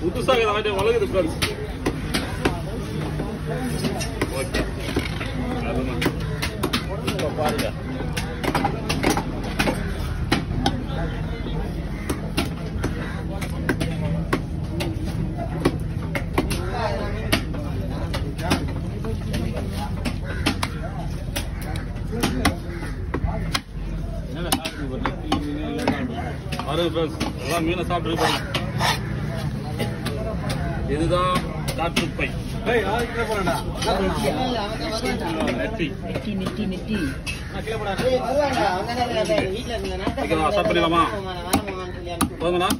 புதுசாக வாங்கிட்டு வளருது ஃப்ரெண்ட்ஸ் ஓகே பாருங்க பாருங்க ஃப்ரெண்ட்ஸ் எல்லாம் மீனை சாப்பிட்டு இதுதான் காற்றுப்பை பண்ணிடலாமா போதுங்களா